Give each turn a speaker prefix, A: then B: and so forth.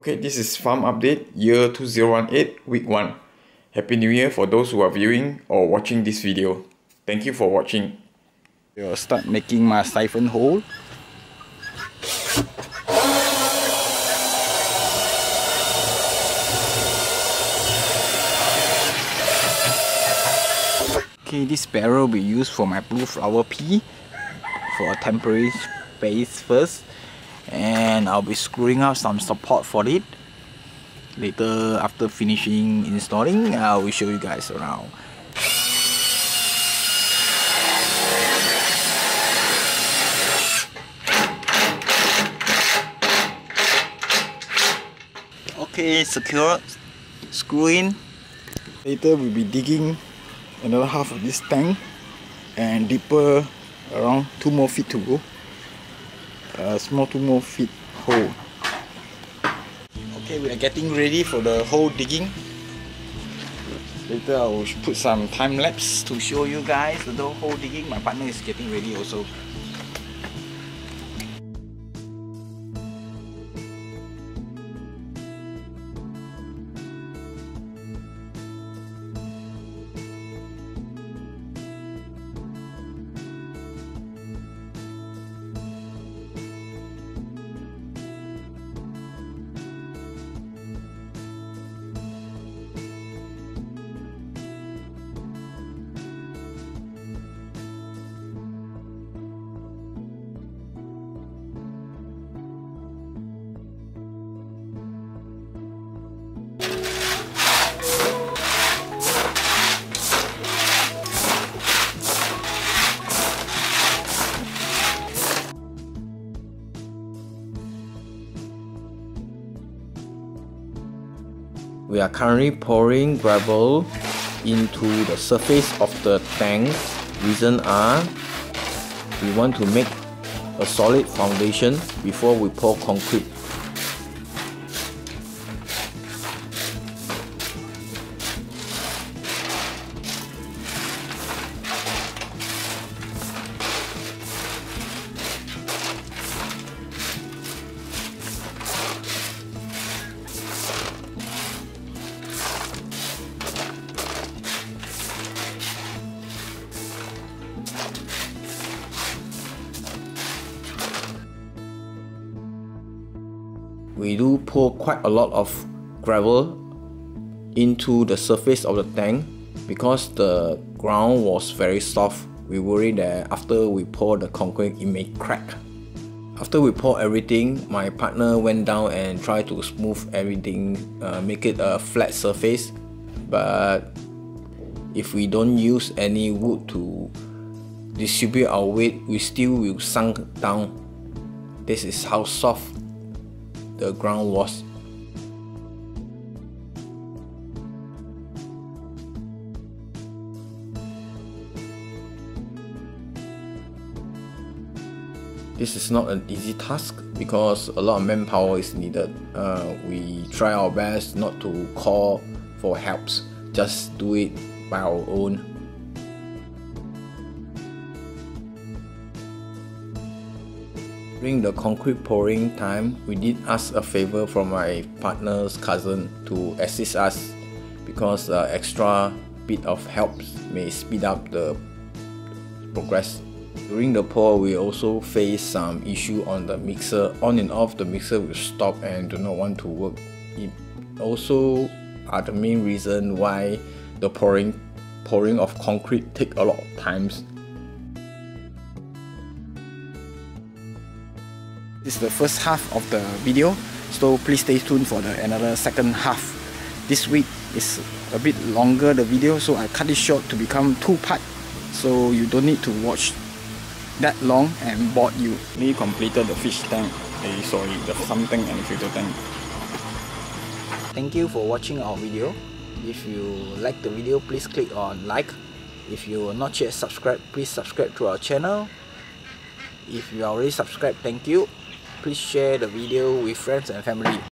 A: Okay, this is farm update year 2018 week 1. Happy New Year for those who are viewing or watching this video. Thank you for watching.
B: I'll start making my siphon hole. Okay, this barrel will be used for my blue flower pea for a temporary space first and I'll be screwing up some support for it. Later after finishing installing uh, I will show you guys around. Okay secure. Screw in. Later we'll be digging another half of this tank and deeper around two more feet to go a small two more feet hole. Okay we are getting ready for the hole digging. Later I will put some time lapse to show you guys the hole digging. My partner is getting ready also We are currently pouring gravel into the surface of the tank. Reason are we want to make a solid foundation before we pour concrete. We do pour quite a lot of gravel into the surface of the tank. Because the ground was very soft we worry that after we pour the concrete it may crack. After we pour everything my partner went down and tried to smooth everything uh, make it a flat surface. But if we don't use any wood to distribute our weight we still will sunk down. This is how soft the ground was. This is not an easy task because a lot of manpower is needed. Uh, we try our best not to call for helps, just do it by our own During the concrete pouring time, we did ask a favor from my partner's cousin to assist us because uh, extra bit of help may speed up the progress. During the pour, we also face some issue on the mixer. On and off, the mixer will stop and do not want to work. It also are the main reason why the pouring pouring of concrete take a lot of times This is the first half of the video, so please stay tuned for the another second half. This week is a bit longer the video, so I cut it short to become two part, so you don't need to watch that long and bored you. We completed the fish tank, eh, sorry, the sump tank and filter tank. Thank you for watching our video. If you like the video, please click on like. If you are not yet subscribed, please subscribe to our channel. If you are already subscribed, thank you please share the video with friends and family